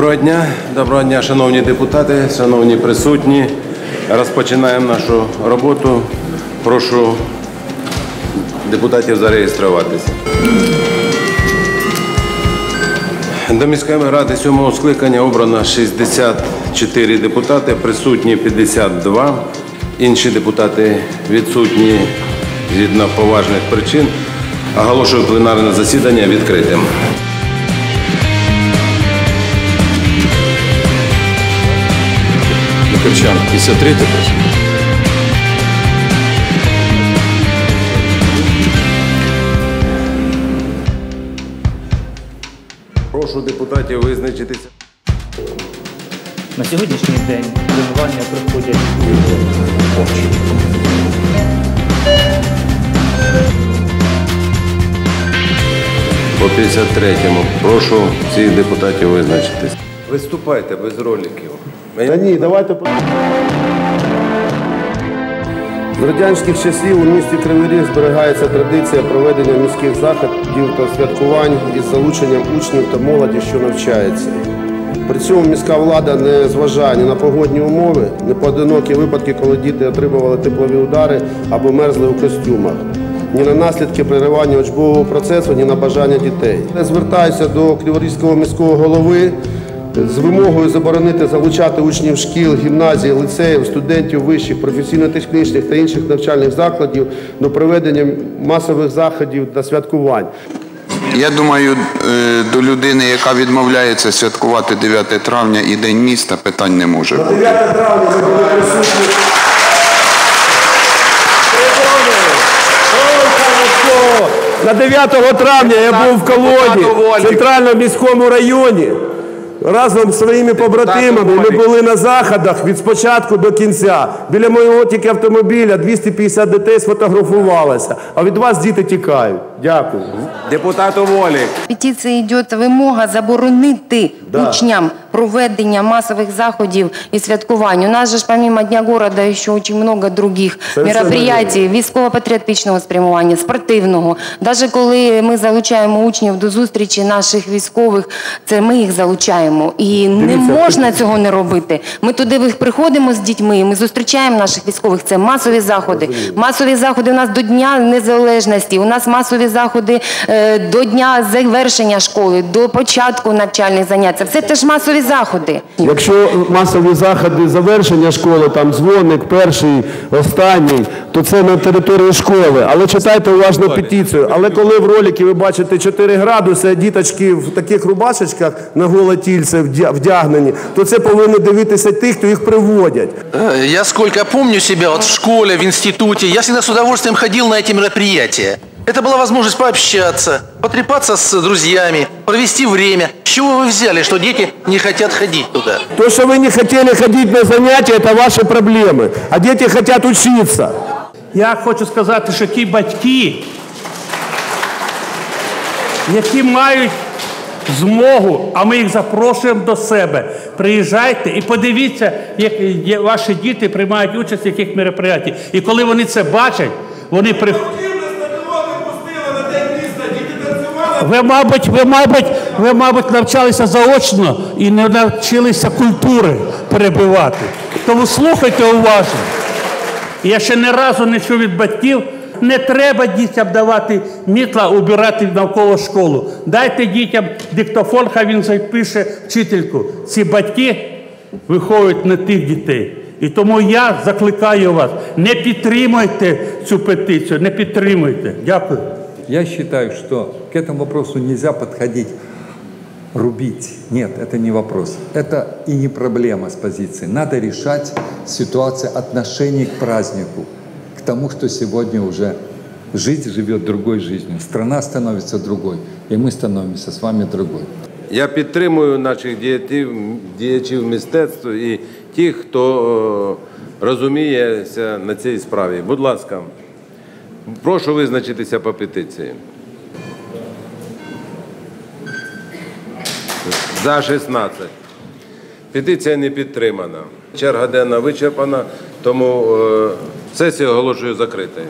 Доброго дня, доброго дня, шановні депутати, шановні присутні. Розпочинаємо нашу роботу. Прошу депутатів зареєструватися. До міської ради сьомого скликання обрано 64 депутати, присутні 52. Інші депутати відсутні згідно поважних причин. Оголошую пленарне засідання відкритим. Микрчан, 53 теж. Прошу депутатів визначитися. На сьогоднішній день тренування проходять очі. По 53-му. Прошу всіх депутатів визначитись. Виступайте без роликів. Та ні, давайте з радянських часів у місті Кривий Ріг зберігається традиція проведення міських заходів та святкувань із залученням учнів та молоді, що навчається. При цьому міська влада не зважає ні на погодні умови, ні поодинокі випадки, коли діти отримували теплові удари або мерзли у костюмах, ні на наслідки переривання учбового процесу, ні на бажання дітей. Я звертаюся до Криворізького міського голови з вимогою заборонити залучати учнів шкіл, гімназій, лицеїв, студентів вищих, професійно-технічних та інших навчальних закладів до проведення масових заходів та святкувань. Я думаю, е, до людини, яка відмовляється святкувати 9 травня і День міста, питань не може бути. 9 травня ми були присутні. На 9 травня я був в колоді в центральному міському районі. Разом з своїми побратимами ми були на заходах від спочатку до кінця. Біля моєго тільки автомобіля 250 дітей сфотографувалося. А від вас діти тікають. Дякую. Депутату Волік. Петиція йде вимога заборонити Да. учням проведення масових заходів і святкувань. У нас же ж помимо Дня города ще очень много других Совершенно мероприятий, військово-патріотичного спрямування, спортивного. Даже коли ми залучаємо учнів до зустрічі наших військових, це ми їх залучаємо. І не Дивіться, можна цього не робити. Ми туди приходимо з дітьми, ми зустрічаємо наших військових. Це масові заходи. Масові заходи у нас до Дня Незалежності. У нас масові заходи е, до дня завершення школи, до початку навчальних занять. Це все теж масові заходи. Якщо масові заходи завершення школи, там дзвоник, перший, останній, то це на території школи. Але читайте уважно петицію. Але коли в роликі ви бачите 4 градуси, а діточки в таких рубашечках на голе тільце вдягнені, то це повинні дивитися тих, хто їх приводять. Э, Я сколько помню себя вот в школе, в институте, я всегда с удовольствием ходил на эти мероприятия. Это была возможность пообщаться, потрепаться с друзьями, провести время. С чего вы взяли, что дети не хотят ходить туда? То, що ви не хотіли ходити на заняття, це ваші проблеми. А діти хочуть вчитися. Я хочу сказати, що ті батьки, які мають змогу, а ми їх запрошуємо до себе. Приїжджайте і подивіться, як є- ваші діти приймають участь в яких мероприятиях. І коли вони це бачать, вони приходять. Ви, мабуть, ви, мабуть, ви, мабуть, навчалися заочно і не навчилися культури перебивати. Тому слухайте уважно. Я ще не разу не чув від батьків, не треба дітям давати мітла убирати навколо школу. Дайте дітям диктофон, хай він запише вчительку. Ці батьки виховують не тих дітей. І тому я закликаю вас, не підтримуйте цю петицію, не підтримуйте. Дякую. Я считаю, что к этому вопросу нельзя подходить рубить. Нет, это не вопрос. Это и не проблема с позиции. Надо решать ситуацию отношений к празднику, к тому, что сегодня уже жизнь живет другой жизнью, страна становится другой, и мы становимся с вами другой. Я підтримую наших діячів, діячів мистецтва і тих, хто е, розуміється на цій справі. Будь ласка, Прошу визначитися по петиції. За 16. Петиція не підтримана. Черга денна вичерпана, тому е, сесію оголошую закритою.